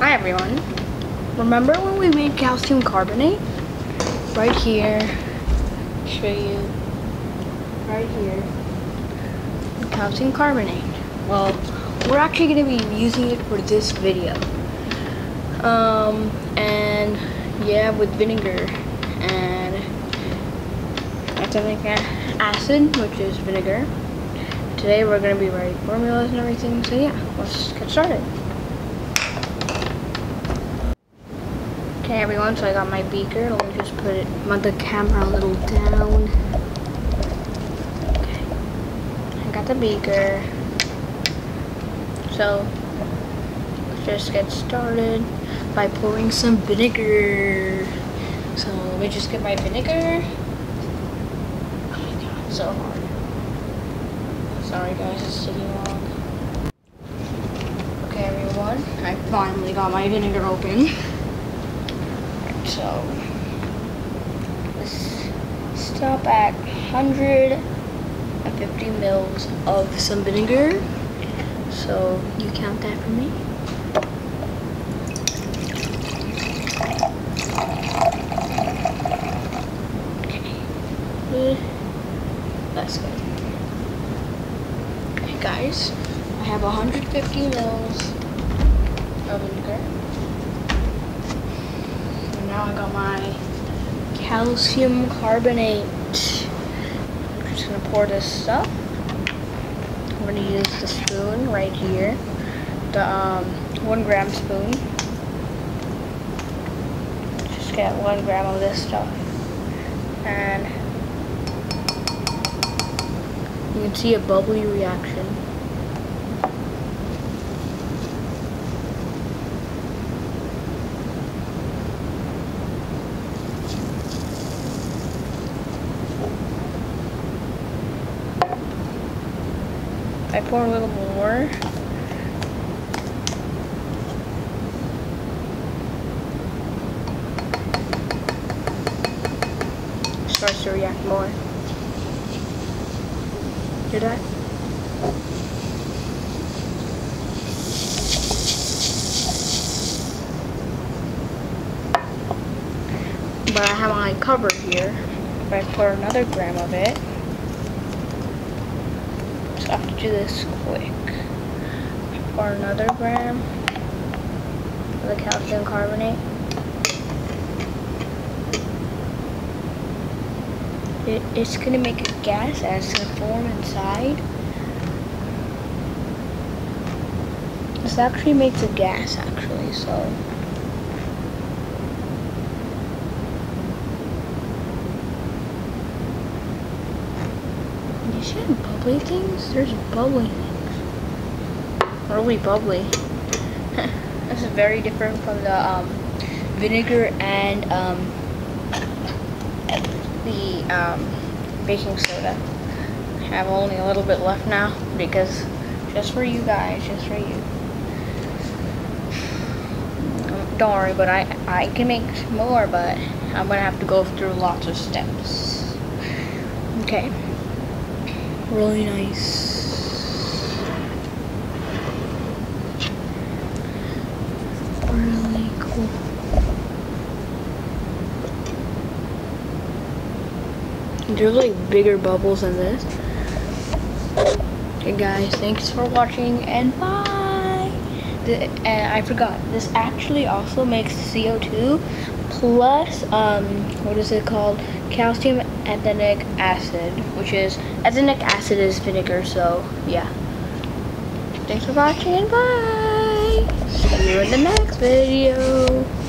Hi everyone. Remember when we made calcium carbonate? Right here. Show you. Right here. Calcium carbonate. Well, we're actually going to be using it for this video. Um, and yeah, with vinegar and acetic acid, which is vinegar. Today we're going to be writing formulas and everything, so yeah, let's get started. Okay everyone, so I got my beaker. Let me just put it, the camera a little down. Okay. I got the beaker. So, let's just get started by pouring some vinegar. So, let me just get my vinegar. Oh my god, so hard. Sorry guys, it's taking long. Okay everyone, I finally got my vinegar open. So let's stop at 150 mils of some vinegar. So you count that for me. Okay. That's good. Okay guys, I have 150 mils of vinegar now I got my calcium carbonate. I'm just gonna pour this stuff. I'm gonna use the spoon right here, the um, one gram spoon. Just get one gram of this stuff. And you can see a bubbly reaction. I pour a little more. Starts to react more. Hear that? But I have my cover here. If I pour another gram of it, have to do this quick. Pour another gram of the calcium carbonate. It, it's going to make a gas it's going to form inside. This actually makes a gas actually, so You see bubbly things? There's bubbly things. Really bubbly. this is very different from the um, vinegar and um, the um, baking soda. I have only a little bit left now because just for you guys, just for you. Don't worry, but I, I can make more, but I'm gonna have to go through lots of steps. Okay really nice. Really cool. There's like bigger bubbles in this. Okay guys, thanks for watching and bye! The, and I forgot, this actually also makes CO2 plus, um, what is it called? Calcium ethanoic acid, which is, ethanoic acid is vinegar, so yeah. Thanks for watching, and bye! See you in the next video.